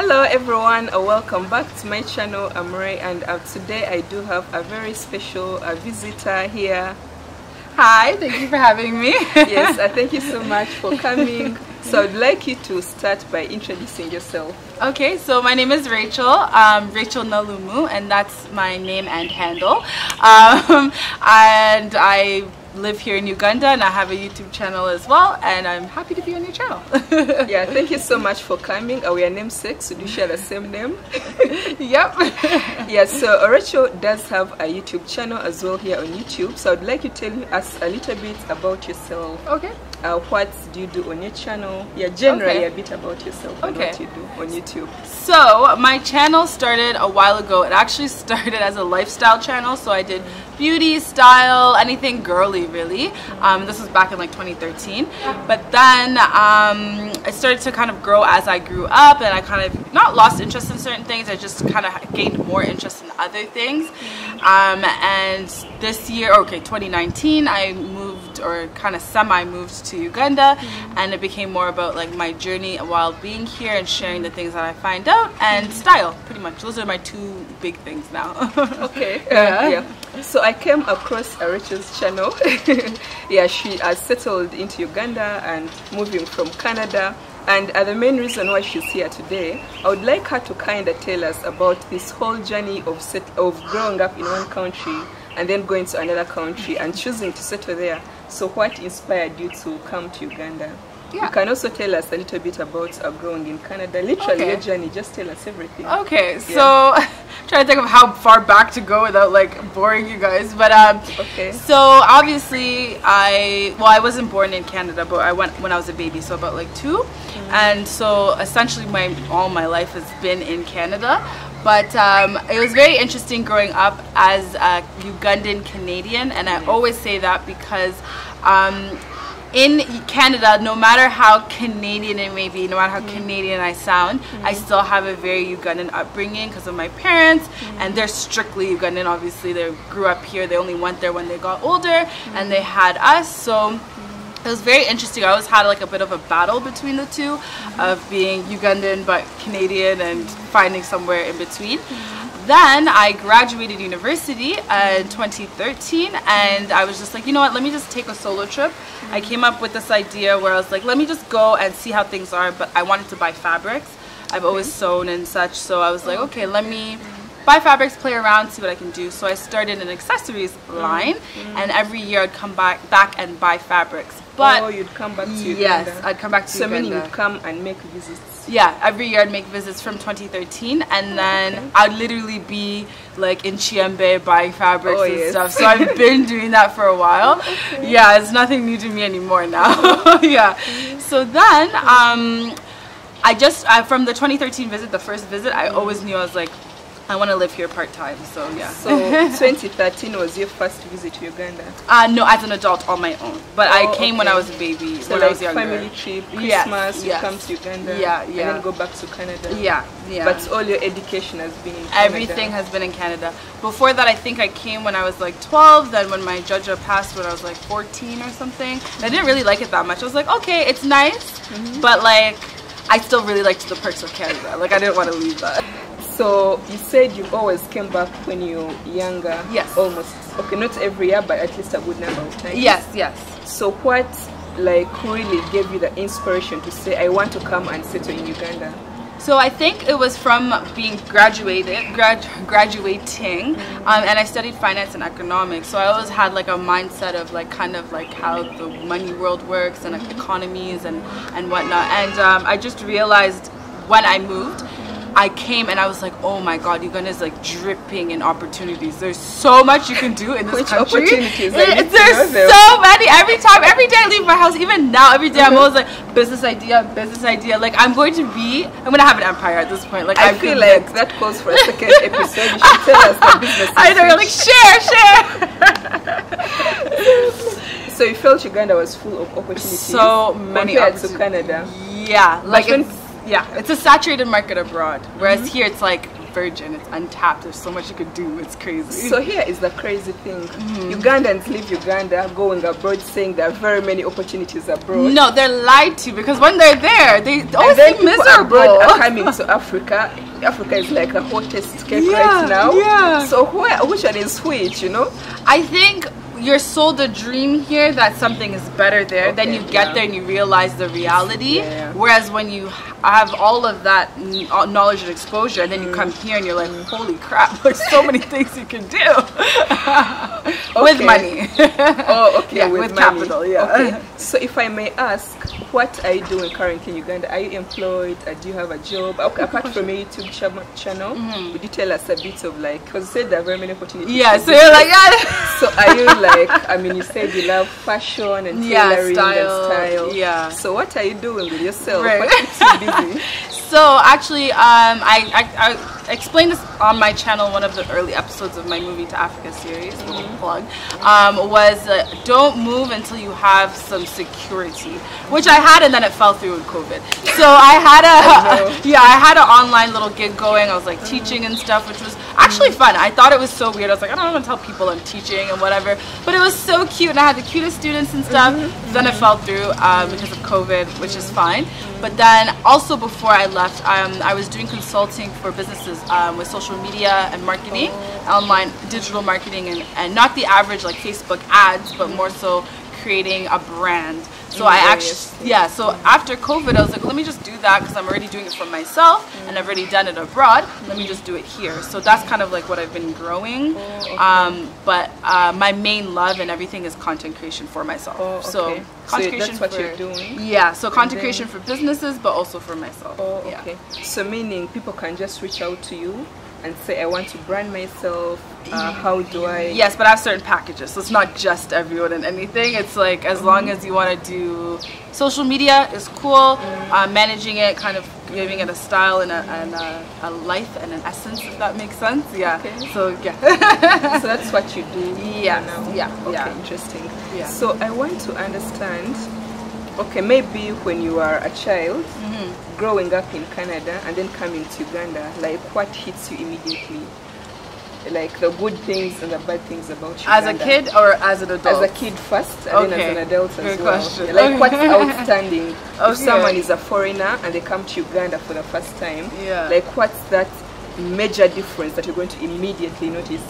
Hello everyone, welcome back to my channel. I'm Rae and uh, today I do have a very special uh, visitor here. Hi, thank you for having me. yes, uh, thank you so much for coming. So I'd like you to start by introducing yourself. Okay, so my name is Rachael, um, Rachael Nalumu, and that's my name and handle. Um, and I live here in Uganda and I have a YouTube channel as well and I'm happy to be on your channel. yeah, thank you so much for coming. Uh, we are namesakes, we do share the same name. yep. yeah, so Rachael does have a YouTube channel as well here on YouTube. So I'd like you to tell us a little bit about yourself. Okay. Uh, what do you do on your channel? Yeah, generally okay. a bit about yourself and okay. what you do on YouTube. So my channel started a while ago. It actually started as a lifestyle channel. So I did beauty, style, anything girly really. Um, this was back in like 2013. But then um, I started to kind of grow as I grew up and I kind of not lost interest in certain things. I just kind of gained more interest in other things. Um, and this year, okay, 2019, I moved or kind of semi moved to Uganda and it became more about like my journey while being here and sharing the things that I find out and style pretty much. Those are my two big things now. okay. Yeah. yeah. So I came across Rachael's channel. yeah, she has settled into Uganda and moving from Canada. And uh, the main reason why she's here today, I would like her to kind of tell us about this whole journey of set, of growing up in one country and then going to another country and choosing to settle there. So what inspired you to come to Uganda? Yeah. You can also tell us a little bit about uh, growing in Canada. Literally okay. your journey, just tell us everything. Okay, yeah. so trying to think of how far back to go without like boring you guys. But um, okay. So obviously I well I wasn't born in Canada, but I went when I was a baby, so about like 2 mm-hmm. and so essentially my all my life has been in Canada. But um, it was very interesting growing up as a Ugandan Canadian, and I always say that because um, in Canada, no matter how Canadian it may be, no matter how mm. Canadian I sound, mm. I still have a very Ugandan upbringing because of my parents, mm. and they're strictly Ugandan. Obviously, they grew up here. They only went there when they got older, and they had us. So it was very interesting. I always had like a bit of a battle between the 2 mm-hmm. of being Ugandan but Canadian and finding somewhere in between. Mm-hmm. Then I graduated university in 2013 and I was just like, you know what, let me just take a solo trip. Mm-hmm. I came up with this idea where I was like, let me just go and see how things are, but I wanted to buy fabrics. I've always sewn and such, so I was like, okay, let me buy fabrics, play around, see what I can do. So I started an accessories line, mm-hmm. and every year I'd come back back and buy fabrics. But oh, you'd come back to Uganda. Yes, I'd come back to so Uganda. So meaning you'd come and make visits. Yeah, every year I'd make visits from 2013, and then okay. I'd literally be like in Chiembe buying fabrics oh, and yes. stuff. So I've been doing that for a while. Okay. Yeah, it's nothing new to me anymore now. yeah. So then, um, I just I, from the 2013 visit, the first visit, I always knew I was like, I want to live here part time. So yeah. So 2013 was your first visit to Uganda? Uh, no, as an adult on my own. But oh, I came okay. when I was a baby. So when like I was younger. family trip, Christmas, yes, you yes. come to Uganda. Yeah, yeah. And then go back to Canada. Yeah, yeah. But all your education has been in Canada. Everything has been in Canada. Before that, I think I came when I was like 12. Then when my judge passed when I was like 14 or something. I didn't really like it that much. I was like, okay, it's nice, mm -hmm. but like I still really liked the perks of Canada. Like I didn't want to leave that. So you said you always came back when you were younger. Yes. Almost. Okay, not every year, but at least a good number of times. Yes, yes. So what like really gave you the inspiration to say I want to come and settle in Uganda? So I think it was from being graduated, grad, graduating, um, and I studied finance and economics. So I always had like a mindset of like kind of like how the money world works and like economies and and whatnot. And um, I just realized when I moved I came and I was like, oh my god, Uganda is like dripping in opportunities. There's so much you can do in this Which country. opportunities? It, there's so many. Every time, every day I leave my house, even now, every day, I'm mm-hmm. always like, business idea, business idea. Like I'm going to be, I'm gonna have an empire at this point. Like I, I feel like that calls for a second episode. You should tell us the business. I know, like share, share. so you felt Uganda was full of opportunities. So many compared to Canada. Yeah, like, like yeah, it's a saturated market abroad, whereas mm -hmm. here it's like virgin. It's untapped. There's so much you could do. It's crazy. So here is the crazy thing. Mm-hmm. Ugandans leave Uganda, going abroad, saying there are very many opportunities abroad. no, they're lied to because when they're there, they always seem miserable. abroad are coming to Africa. Africa is like a hottest cake Yeah, right now. yeah. So where, which one is which? You know? I think you're sold a dream here that something is better there. then you get yeah. there and you realize the reality. Yeah. Whereas when you have all of that knowledge and exposure, and then you come here and you're like, holy crap, there's so many things you can do with money. Oh, okay. Yeah, with, with money. capital, yeah. Okay. So if I may ask, what are you doing currently in Uganda? Are you employed? Uh, do you have a job? Okay, apart from your YouTube channel, would you tell us a bit of like, because you said there are very many opportunities. Yeah, so you're like, yeah. So are you like? I mean, you said you love fashion and Yeah, style, and style. yeah. So what are you doing with yourself? Right. What keeps you busy? So actually, um, I, I, I explained this on my channel, one of the early episodes of my Moving to Africa series, little plug, um, was uh, don't move until you have some security, which I had and then it fell through with COVID. So I had a, yeah, I had an online little gig going. I was like teaching and stuff, which was actually fun. I thought it was so weird. I was like, I don't want to tell people I'm teaching and whatever, but it was so cute and I had the cutest students and stuff. Then it fell through um, because of COVID, which is fine. But then also before I left, um, I was doing consulting for businesses um, with social media and marketing, online digital marketing, and, and not the average like Facebook ads, but more so creating a brand. So I actually, yeah. So after COVID, I was like, let me just do that because I'm already doing it for myself and I've already done it abroad. Let me just do it here. So that's kind of like what I've been growing. Um, but uh, my main love and everything is content creation for myself. Oh, So okay. So content that's creation what for, you're doing? Yeah. So content creation for businesses, but also for myself. Oh, Yeah. okay. So meaning people can just reach out to you and say, I want to brand myself. Uh, how do I? Yes, but I have certain packages, so it's not just everyone and anything. It's like as long as you want to do social media is cool. Uh, managing it, kind of giving it a style and a, and a, a life and an essence, if that makes sense. Yeah. Okay. So yeah. So that's what you do. Yes, now. yeah, Okay, yeah. interesting. Yeah. So I want to understand. Okay, maybe when you are a child, Mm-hmm. growing up in Canada and then coming to Uganda, like what hits you immediately? Like the good things and the bad things about you. as a kid or as an adult? As a kid first, and then as an adult as Good well. question. Like what's Okay. outstanding? If someone is a foreigner and they come to Uganda for the first time, Yeah. like what's that major difference that you're going to immediately notice?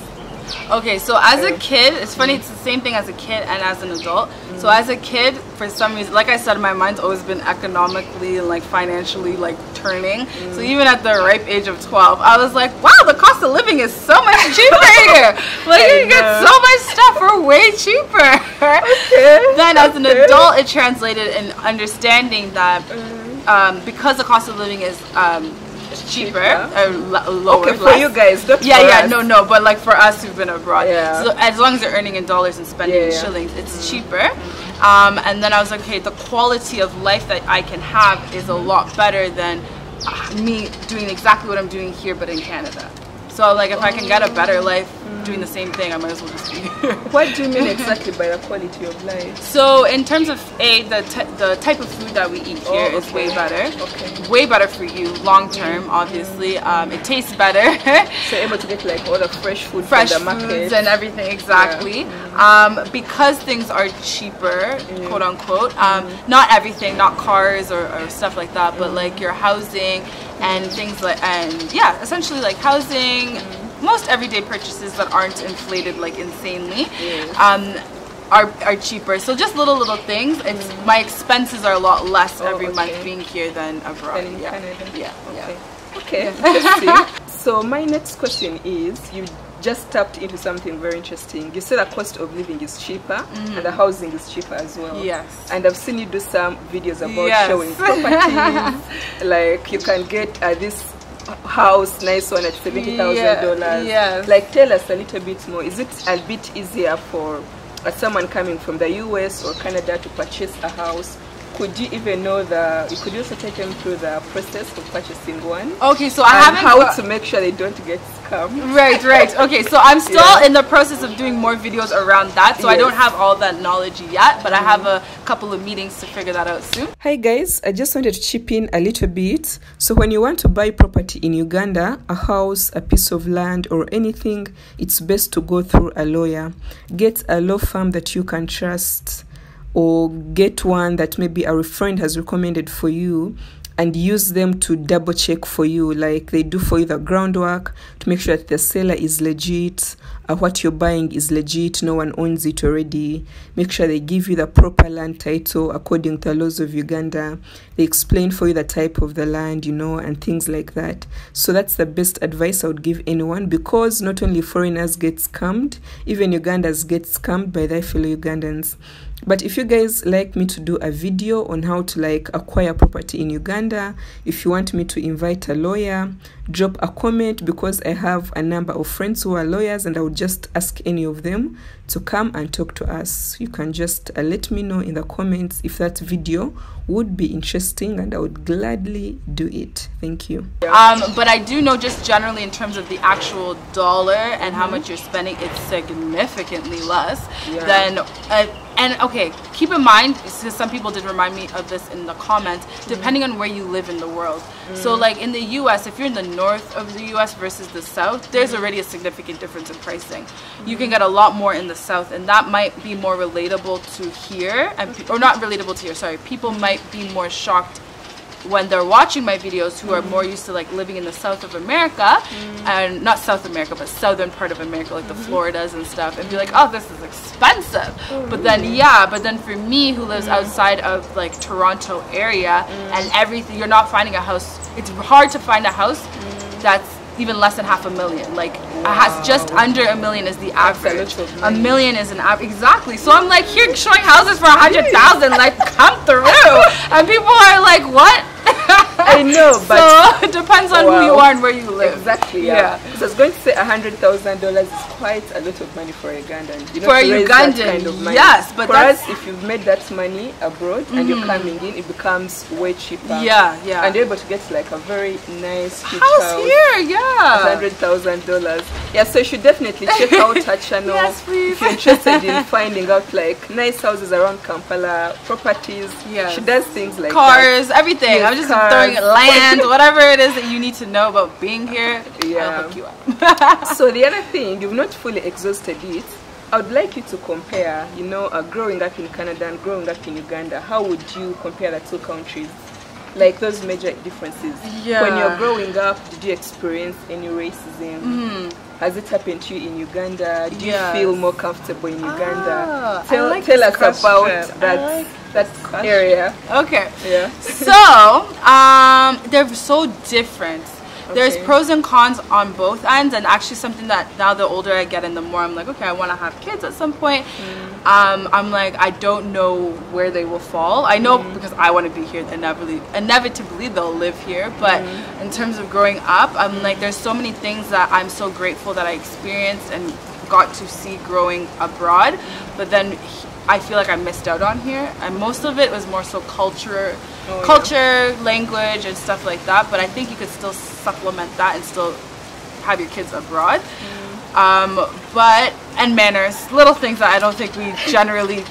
Okay, so as a kid, it's funny, it's the same thing as a kid and as an adult. So as a kid, for some reason, like I said, my mind's always been economically and like financially like turning. So even at the ripe age of 12, I was like, wow, the cost of living is so much cheaper here. Like I you get so much stuff for way cheaper. then as an okay. adult, it translated in understanding that um, because the cost of living is um, cheaper, Cheaper. or lo- lower, Okay, for less. you guys, Yeah, yeah, us. no, no, but like for us who've been abroad, Yeah. so as long as they're earning in dollars and spending Yeah, in yeah. shillings, it's cheaper. Um, and then I was like, okay, the quality of life that I can have is a lot better than uh, me doing exactly what I'm doing here, but in Canada. So like, if I can get a better life doing the same thing, I might as well just be here. What do you mean exactly by the quality of life? So in terms of a the t- the type of food that we eat here Oh, is way better. Okay. Way better for you long term, obviously. Um, it tastes better. So you're able to get like all the fresh food fresh from the market. foods and everything exactly um, because things are cheaper quote unquote um, not everything not cars or, or stuff like that but like your housing and things like and yeah essentially like housing most everyday purchases that aren't inflated like insanely um, are, are cheaper so just little little things it's my expenses are a lot less Oh, every month being here than abroad Than yeah Canada. yeah Okay. yeah Okay. So my next question is you just tapped into something very interesting. You said the cost of living is cheaper and the housing is cheaper as well. Yes. And I've seen you do some videos about Yes. showing properties. like you can get uh, this house, nice one at seventy thousand dollars. yes. Like tell us a little bit more. Is it a bit easier for uh, someone coming from the US or Canada to purchase a house could you even know the? You Could you also take them through the process of purchasing one? Okay, so I haven't how got- to make sure they don't get scammed. Right, right. Okay, so I'm still Yeah. in the process of doing more videos around that. So I don't have all that knowledge yet, but I have a couple of meetings to figure that out soon. Hi guys, I just wanted to chip in a little bit. So when you want to buy property in Uganda, a house, a piece of land or anything, it's best to go through a lawyer. Get a law firm that you can trust or get one that maybe a friend has recommended for you and use them to double check for you. Like they do for you the groundwork to make sure that the seller is legit uh, what you're buying is legit no one owns it already. Make sure they give you the proper land title according to the laws of uganda. They explain for you the type of the land you know and things like that. So that's the best advice i would give anyone because not only foreigners get scammed even ugandans get scammed by their fellow ugandans but if you guys like me to do a video on how to like acquire property in Uganda, if you want me to invite a lawyer, drop a comment because I have a number of friends who are lawyers and I would just ask any of them to come and talk to us. You can just uh, let me know in the comments if that video would be interesting and I would gladly do it. Thank you. Um, but I do know just generally in terms of the actual dollar and how much you're spending, it's significantly less Yeah. than. Uh, and okay, keep in mind, because some people did remind me of this in the comments, depending on where you live in the world. So, mm. like in the US, if you're in the north of the US versus the south, there's mm. already a significant difference in pricing. You can mm. get a lot more in the south, and that might be more relatable to here, and pe- or not relatable to here, sorry. People might be more shocked when they're watching my videos who are more used to like living in the south of america and not south america but southern part of america like the floridas and stuff and be like oh this is expensive. But then yeah. but then for me who lives outside of like toronto area and everything you're not finding a house it's hard to find a house that's even less than half a million. Like house just under a million is the average. a million is an average exactly. So i'm like here showing houses for a hundred thousand like come through. And people are like what I know, but so it depends on who you are and where you live. Exactly, yeah. Yeah. So I was going to say a hundred thousand dollars is quite a lot of money for a Ugandan. You know, For a that Ugandan, kind of money. yes, but for us, if you've made that money abroad and you're mm. coming in, it becomes way cheaper. Yeah, yeah. And you're able to get like a very nice huge House here, yeah. Hundred thousand dollars. Yeah, so you should definitely check out her channel Yes, please. if you're interested in finding out like nice houses around Kampala, properties. Yeah, she does things like that. Cars, everything. Yes, I'm just cars. throwing land, whatever it is that you need to know about being here. Yeah. I'll hook you up. so the other thing you've not fully exhausted it i would like you to compare you know uh, growing up in canada and growing up in uganda how would you compare the two countries like those major differences Yeah. when you're growing up did you experience any racism has it happened to you in uganda? Do you feel more comfortable in uganda? Ah, tell, like tell us about that like that question. area. Okay. yeah. So um, they're so different there's pros and cons on both ends and actually something that now the older i get and the more i'm like okay i want to have kids at some point mm. um, i'm like i don't know where they will fall i know mm. because i want to be here inevitably inevitably they'll live here but mm. in terms of growing up i'm like there's so many things that i'm so grateful that i experienced and got to see growing abroad but then I feel like I missed out on here, and most of it was more so culture, Oh, yeah. culture, language, and stuff like that. But I think you could still supplement that and still have your kids abroad. Mm. Um, but and manners, little things that I don't think we generally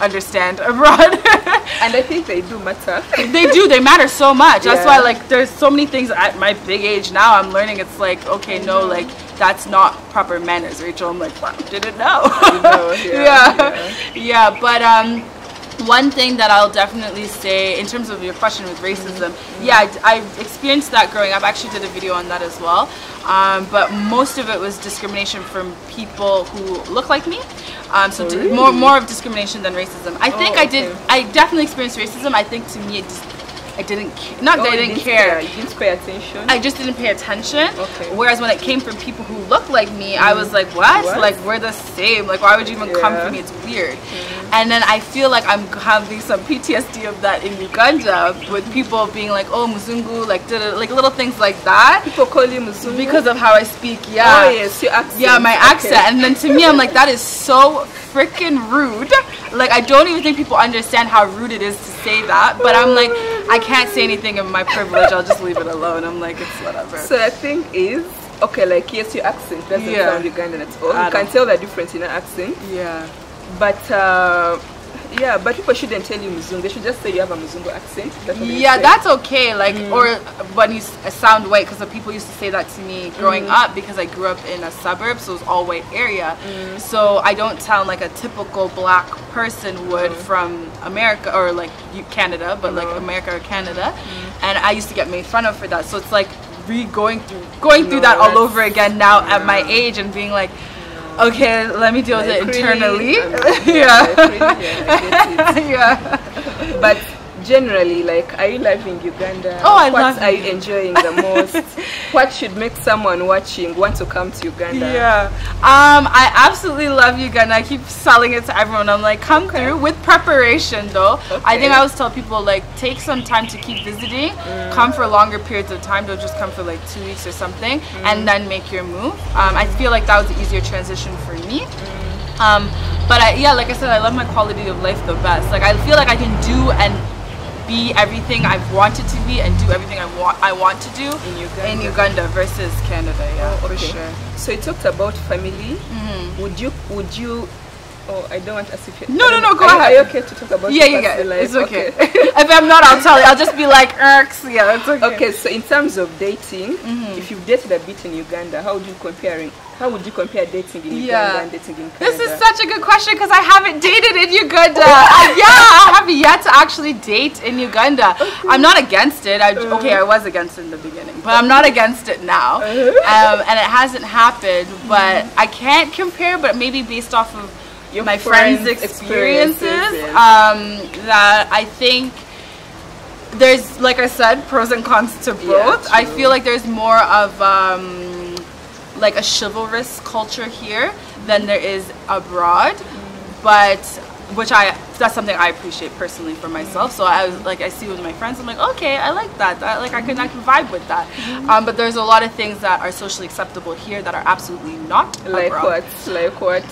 understand abroad. and i think they do matter they do, they matter so much. That's why like there's so many things at my big age now. I'm learning. It's like okay, no, like that's not proper manners, Rachael. I'm like, wow, didn't know. know, yeah, yeah, yeah. But um, one thing that I'll definitely say in terms of your question with racism, yeah, I, I experienced that growing up. I actually did a video on that as well. Um, but most of it was discrimination from people who look like me. Um, so really? more more of discrimination than racism. I think Oh, I did. I definitely experienced racism. I think to me, it just, I didn't. Not Oh, that I you didn't care. you didn't pay attention I just didn't pay attention. Okay. Whereas when it came from people who look like me, I was mm. like, what? What? Like we're the same. Like why would you even come Yeah. for me? It's weird. Mm-hmm. and then I feel like I'm having some PTSD of that in Uganda with people being like, oh Muzungu, like like little things like that. People call you Muzungu because of how I speak. Yeah. Oh yes, your accent. Yeah, my accent, okay. and then to me, I'm like that is so freaking rude. Like I don't even think people understand how rude it is to say that. But I'm like, I can't say anything of my privilege. I'll just leave it alone. I'm like, it's whatever. So the thing is, okay, like yes, your accent doesn't yeah. sound Ugandan at all. You can tell the difference in an accent. Yeah. But uh, yeah, but people shouldn't tell you Muzungu. They should just say you have a Muzungu accent. That's yeah, that's okay. Like, mm. or when you sound white, because people used to say that to me growing mm. up because I grew up in a suburb, so it was all white area. Mm. So I don't sound like a typical black person would mm. from America or like Canada, but like mm-hmm. America or Canada. Mm. And I used to get made fun of for that. So it's like re going through going through that all over again now yeah. at my age and being like okay, let me deal with it internally. yeah. yeah. But generally, like, are you loving Uganda? Oh, I what are you enjoying the most? what should make someone watching want to come to Uganda? Yeah, um, I absolutely love Uganda. I keep selling it to everyone. I'm like, come okay. through with preparation, though. Okay. I think I always tell people like, take some time to keep visiting. Mm. Come for longer periods of time. Don't just come for like two weeks or something, mm. and then make your move. Um, I feel like that was an easier transition for me. Mm. Um, but I, yeah, like I said, I love my quality of life the best. Like I feel like I can do and be everything I've wanted to be and do everything I want I want to do in Uganda, in Uganda versus Canada. Yeah, oh, okay. for sure. So you talked about family. Mm -hmm. Would you would you Oh, I don't want to ask if you. No, no, no. Go are, ahead. Are you okay to talk about? Yeah, yeah, yeah. It's okay. okay. if I'm not, I'll tell you. I'll just be like, Irks. Yeah, that's okay. Okay, so in terms of dating, mm -hmm. if you've dated a bit in Uganda, how would you compare? How would you compare dating in Uganda and dating in Canada? This is such a good question because I haven't dated in Uganda. uh, yeah, I have yet to actually date in Uganda. Okay. I'm not against it. I, uh-huh. okay, I was against it in the beginning, but I'm not against it now, uh-huh. um, and it hasn't happened. But I can't compare, but maybe based off of your my friends', friends experiences, experiences um, that I think there's like I said pros and cons to both. Yeah, I feel like there's more of um, like a chivalrous culture here than there is abroad, but which I that's something I appreciate personally for myself. So I was like, I see with my friends, I'm like, okay, I like that. that like I can I can vibe with that. Mm-hmm. Um, but there's a lot of things that are socially acceptable here that are absolutely not. Like abroad. what? Like what?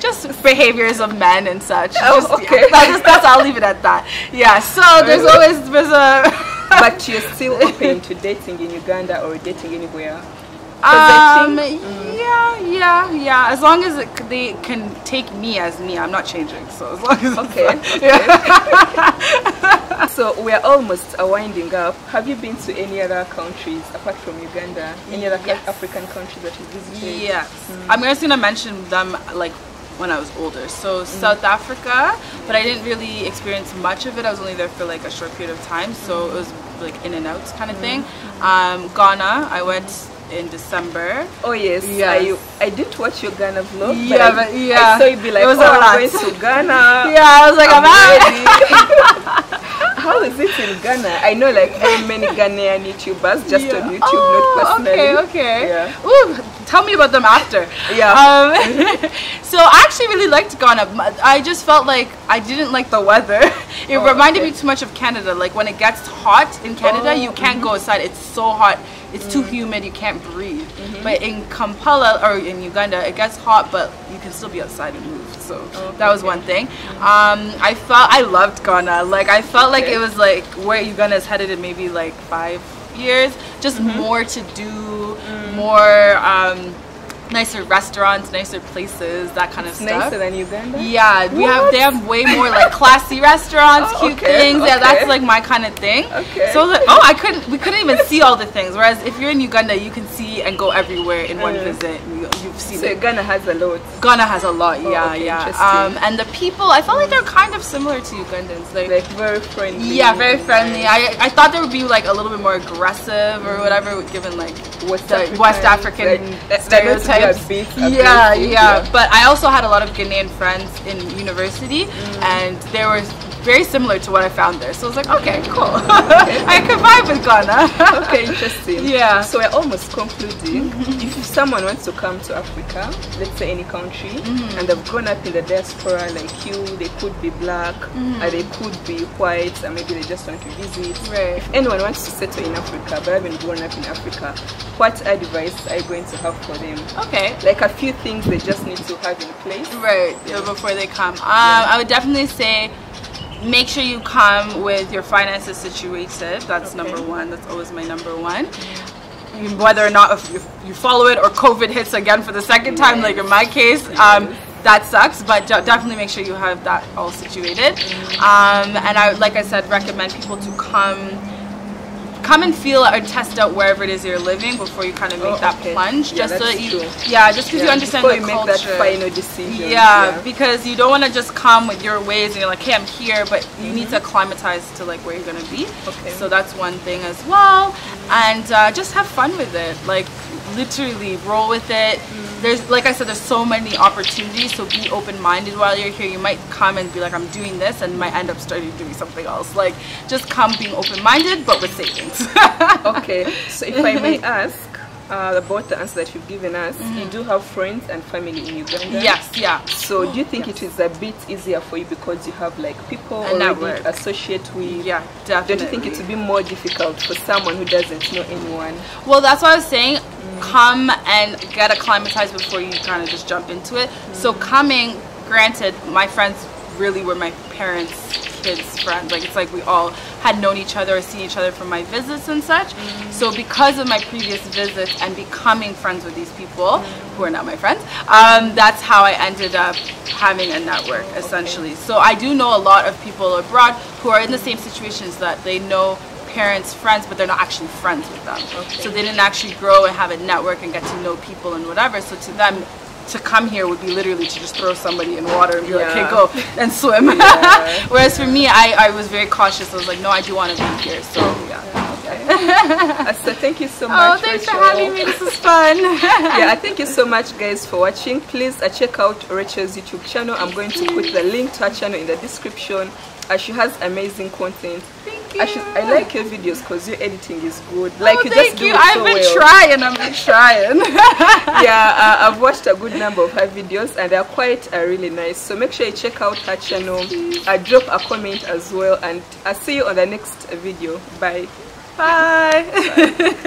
just behaviors of men and such. Oh, just, okay. Yeah, that's, that's I'll leave it at that. Yeah. So there's always there's a. but you're still open to dating in Uganda or dating anywhere. Um, mm. yeah, yeah, yeah. As long as it, they can take me as me, I'm not changing. So as long as okay. okay. so we're almost winding up. Have you been to any other countries apart from Uganda? Any other yes. African countries that you visited? Yes, mm. I'm just gonna mention them like when I was older. So mm. South Africa, but I didn't really experience much of it. I was only there for like a short period of time, so it was like in and out kind of thing. Mm. Um, Ghana, I went in December. Oh yes, yes. I, I didn't watch your Ghana vlog. Yeah, but, but yeah. I saw you be like, it was oh, I'm going to Ghana. Yeah, I was like, I'm, I'm ready. How is it in Ghana? I know like very many Ghanaian YouTubers just yeah. on YouTube, oh, not personally. Okay, okay. Yeah. Ooh, tell me about them after. Yeah. Um, so I actually really liked Ghana. I just felt like I didn't like the weather. It oh, reminded okay. me too much of Canada. Like when it gets hot in Canada, oh, you can't mm -hmm. go outside. It's so hot it's too humid, you can't breathe. Mm -hmm. But in Kampala or in Uganda, it gets hot, but you can still be outside and move. So that was one thing. Um, I felt I loved Ghana. Like I felt like okay. it was like where Uganda is headed in maybe like five years. Just mm -hmm. more to do, mm. more. Um, nicer restaurants, nicer places, that kind it's of stuff. Nicer than Uganda? Yeah, we have they have way more like classy restaurants, oh, cute okay, things. Okay. Yeah, that's like my kind of thing. Okay. So like, oh, I couldn't we couldn't even see all the things. Whereas if you're in Uganda, you can see and go everywhere in one visit. You, have seen so it. Ghana has a lot. Ghana has a lot. Oh, yeah, okay, yeah. Um, and the people, I felt like they're kind of similar to Ugandans. Like, like very friendly. Yeah, very friendly. I I thought they would be like a little bit more aggressive or whatever, given like West the African, West African like, stereotypes. Bit, yeah, yeah, yeah, But I also had a lot of Ghanaian friends in university, mm. and they were very similar to what I found there. So I was like, okay, cool. I can vibe with Ghana. okay, interesting. Yeah. So we're almost concluding. if someone wants to come to Africa, let's say any country, Mm-hmm. and they've grown up in the diaspora like you, they could be black, or they could be white, and maybe they just want to visit. Mm-hmm. Right. If anyone wants to settle in Africa but haven't grown up in Africa, what advice are you going to have for them? Okay. Like a few things they just need to have in place. Right, Yeah. before they come. Um, I would definitely say make sure you come with your finances situated. That's Okay. number one. That's always my number one. Whether or not if you, you follow it or COVID hits again for the second time, like in my case, um, that sucks. But definitely make sure you have that all situated. Um, and I, like I said, recommend people to come come and feel or test out wherever it is you're living before you kind of make Oh, that okay. plunge Yeah, just so that you true. yeah just because you Yeah, understand before the you culture make that final decision. yeah, because you don't want to just come with your ways and you're like, hey, I'm here, but you need to acclimatize to like where you're gonna be. Okay. So that's one thing as well, and uh, just have fun with it. Like literally roll with it. There's like I said, there's so many opportunities. So be open-minded while you're here. You might come and be like, I'm doing this, and might end up starting doing something else. Like just come being open-minded, but with savings. okay, so if I may ask uh, about the answer that you've given us, you do have friends and family in Uganda. Mm-hmm. yes, yeah. So do you think it is a bit easier for you because you have like people A already associate with? Yeah, Don't you think it would be more difficult for someone who doesn't know anyone? Well, that's what I was saying. Come and get acclimatized before you kind of just jump into it. So coming, granted, my friends really were my parents' kids' friends. Like it's like we all had known each other or seen each other from my visits and such. So because of my previous visits and becoming friends with these people who are not my friends, um, that's how I ended up having a network essentially. So I do know a lot of people abroad who are in the same situations that they know parents, friends, but they're not actually friends with them. Okay. So they didn't actually grow and have a network and get to know people and whatever. So to them, to come here would be literally to just throw somebody in water and be like, okay, go and swim. Yeah. Whereas for me, I, I was very cautious. I was like, no, I do want to be here. So yeah. Uh, so thank you so much. Oh, much. thanks for having me. This is fun. yeah, I thank you so much guys for watching. Please uh, check out Rachael's YouTube channel. I'm going to put the link to her channel in the description. Uh, she has amazing content. I, should, I like your videos because your editing is good. Like oh, you thank just do you. it I've so been well. trying. I've been trying. yeah, uh, I've watched a good number of her videos and they're quite uh, really nice. So make sure you check out her channel. Uh, drop a comment as well and I'll see you on the next video. Bye. Bye.